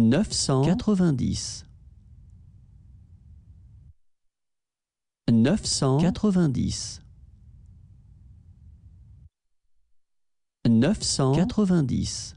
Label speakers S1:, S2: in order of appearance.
S1: neuf cent quatre-vingt-dix, neuf cent quatre-vingt-dix, neuf cent quatre-vingt-dix,